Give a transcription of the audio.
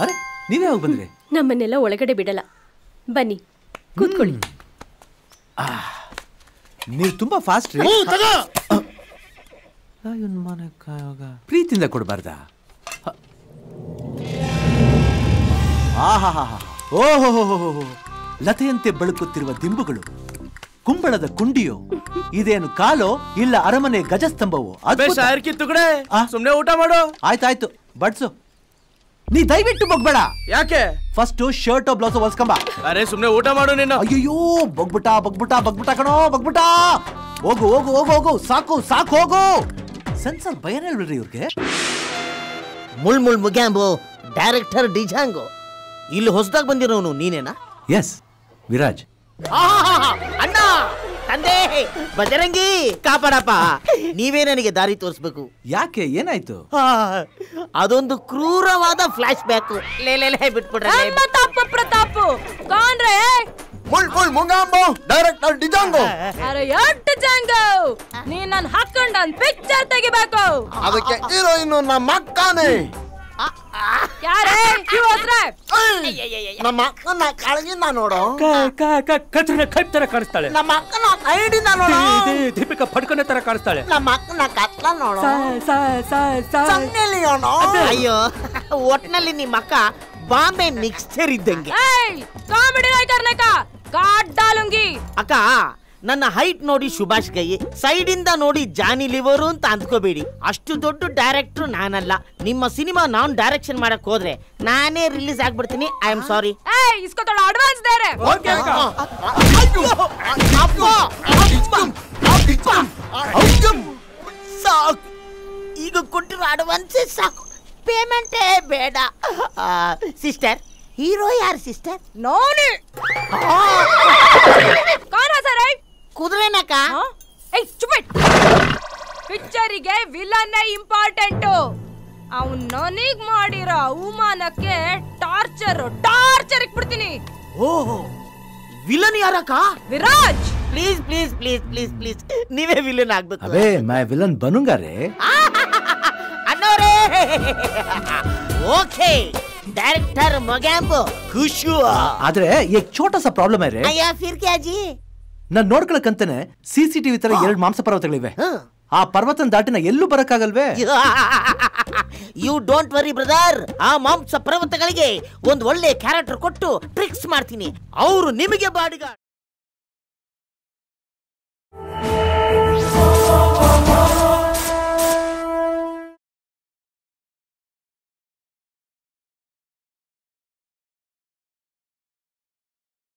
ಅರೆ ನೀವೇ ಹೋಗಿ ಬಂದ್ರಿ? ನಮ್ಮನ್ನೆಲ್ಲ ಒಳಗಡೆ ಬಿಡಲ್ಲ. ಬನ್ನಿ ಕೂತ್ಕೊಳ್ಳಿ. ನೀವು ತುಂಬಾ ಫಾಸ್ಟ್ ರೀ. ಹ್ಞೂ ತಗೋ! ಇವನ್ ಮನೆ ಕಾಯೋಗ. ಪ್ರೀತಿಯಿಂದ ಕೊಡಬಾರ್ದ? ಓಹೋ ಲತೆಯಂತೆ ಬಳುಕುತ್ತಿರುವ ದಿಂಬುಗಳು. ಕುಂಬಳದ ಕುಂಡಿಯೋ. ಇದೇನು ಕಾಲೋ ಇಲ್ಲ ಅರಮನೆ ಗಜಸ್ತಂಭವೋ? ಸುಮ್ಮನೆ ಊಟ ಮಾಡೋ. ಆಯ್ತಾಯ್ತು ಬಡ್ಸು. ನೀ ದಯವಿಟ್ಟು ಬಗ್ಬೇಡ. ಯಾಕೆ? ಫಸ್ಟ್ ಶರ್ಟ್ ಬ್ಲೌಸ್ ಹೊಲ್ಸ್ಕೊಂಬ. ಅರೆ ಸುಮ್ನೆ ಊಟ ಮಾಡು ನೀನು. ಅಯ್ಯೋ ಬಗ್ಬಿಟ ಬಗ್ಬಿಟ ಬಗ್ಬಿಟ ಕಣೋ ಬಗ್ಬಿಟ ಹೋಗು ಹೋಗು ಹೋಗು ಹೋಗು. ಸಾಕು ಸಾಕು ಹೋಗು. ಸೆನ್ಸರ್ ಭಯನ ಹೇಳ್ಬಿಡ್ರಿ ಇವ್ರಿಗೆ? ಮುಳ್ ಮುಳ್ ಮುಗ್ಯಾಂಬು ಡೈರೆಕ್ಟರ್ ಡಿಜಾಂಗು. ಇಲ್ಲಿ ಹೊಸದಾಗಿ ಬಂದಿರೋನು ನೀನೇನಾ? ಎಸ್ ವಿರಾಜ್. ಅಣ್ಣ! ತಂದೆ ಬಜರಂಗಿ ಕಾಪಾಡಪ್ಪ. ನೀವೇ ನನಗೆ ದಾರಿ ತೋರಿಸ್ಬೇಕು. ಯಾಕೆ ಏನಾಯ್ತು? ಅದೊಂದು ಕ್ರೂರವಾದ ಫ್ಲಾಶ್ ಬ್ಯಾಕ್. ಲೇ ಲೇ ಲೇ ಬಿಟ್ಬಿಡ್ರೆ ಪ್ರತಾಪ ಪ್ರತಾಪ. ಕಾನ್ ರೇ ಮುಳ್ ಮುಳ್ ಮುಂಗಾಂಬು ಡೈರೆಕ್ಟರ್ ಡಿಜಾಂಗು ಅರೆ ಎಷ್ಟು ಜಂಗು. ನೀನ್ ನನ್ ಹಾಕೊಂಡ್ ಪಿಕ್ಚರ್ ತೆಗಿಬೇಕು. ಅದಕ್ಕೆ ಹೀರೋಯಿನ್ ನಮ್ಮ ಯಾರೇ? ನಮ್ಮ ಅಕ್ಕನ ಕಾಳಜಿಂದ ನೋಡು. ಕಾ ಕತ್ರಿನ ಕೈಪ್ ತರ ಕಾಣಿಸ್ತಾಳೆ. ನಮ್ಮ ಅಕ್ಕನ ಐಡಿಂದ ನೋಡು. ದೀಪಿಕಾ ಪಡ್ಕೊಂಡೆ ತರ ಕಾಣಿಸ್ತಾಳೆ. ನಮ್ಮ ಅಕ್ಕನ ಕತ್ಲ ನೋಡು. ಅಯ್ಯೋ ಒಟ್ನಲ್ಲಿ ನಿಮ್ಮ ಅಕ್ಕ ಬಾಂಬೆ ಮಿಕ್ಸ್ಚರ್ ಇದ್ದಂಗೆ. ಕಾಮಿಡಿ ರೈಟರ್ ಲೆಕ್ಕ. ಕಾಡ್ಡಾಲುಂಗಿ ಅಕ್ಕ ನನ್ನ ಹೈಟ್ ನೋಡಿ ಸುಭಾಷ್ ಗೈ ಸೈಡ್ ಇಂದ ನೋಡಿ ಜಾನಿ ಲಿವರು ಅಂತ ಅಂದ್ಕೋಬೇಡಿ. ಅಷ್ಟು ದೊಡ್ಡ ಡೈರೆಕ್ಟರ್ ನಾನಲ್ಲ. ನಿಮ್ಮ ಸಿನಿಮಾ ನಾನ್ ಡೈರೆಕ್ಷನ್ ಮಾಡಕ್ ಹೋದ್ರೆ ನಾನೇ ರಿಲೀಸ್ ಆಗ್ಬಿಡ್ತೀನಿ. ಐ ಆಮ್ ಸಾರಿ ಅಡ್ವಾನ್ಸ್ ಈಗ ಕೊಟ್ಟಿರೋ ಅಡ್ವಾನ್ಸ್ ಸಾಕು. ಪೇಮೆಂಟೇ ಬೇಡ. ಸಿಸ್ಟರ್ ಹೀರೋ ಯಾರು ಸಿಸ್ಟರ್ ನೋನಿ. कौन है सर ಕುದುರೆನಕ್ಕ ಏಯ್ ಚುಪ್ ಪಿಕ್ಚರಿಗೆ ವಿಲನ್ ಇಂಪಾರ್ಟೆಂಟ್ ಅವ್ನ್ ನನಗ್ ಮಾಡಿರೋ ಅವಮಾನಕ್ಕೆ ಟಾರ್ಚರ್ ಟಾರ್ಚರ್ ಇಕ್ಬಿಡ್ತೀನಿ ಓಹೋ villain ಯಾರಕ್ಕ Viraj please please please please please ನೀವೇ ವಿಲನ್ ಆಗ್ಬೇಕು ಅಬೇ ಮೈ ವಿಲನ್ ಬನುಂಗ ರೇ ಅನ್ನೋರೇ ಓಕೆ ಡೈರೆಕ್ಟರ್ ಮೊಗ್ಯಾಂಬು ಖುಷು ಆದ್ರೆ ಏಕ್ ಛೋಟ ಸಾ ಪ್ರಾಬ್ಲಮ್ ರೇ ಅಯ್ಯ ಫಿರ್ ಕ್ಯಾ ಜಿ ನಾನ್ ನೋಡ್ಕೊಳಕಂತಾನೆ ಸಿ ಸಿ ಟಿವಿ ತರ ಎರಡು ಮಾಂಸ ಪರ್ವತಗಳಿವೆ. ಆ ಪರ್ವತನ ದಾಟಿನ ಎಲ್ಲೂ ಬರಕ್ಕಾಗಲ್ವೇ? ಯು. ಡೋಂಟ್ ವರಿ ಬ್ರದರ್ ಆ ಮಾಂಸ ಪರ್ವತಗಳಿಗೆ ಒಂದ್ ಒಳ್ಳೆ ಕ್ಯಾರೆಕ್ಟರ್ ಕೊಟ್ಟು ಟ್ರಿಕ್ಸ್ ಮಾಡ್ತೀನಿ. ಅವರು ನಿಮಗೆ ಬಾಡಿಗ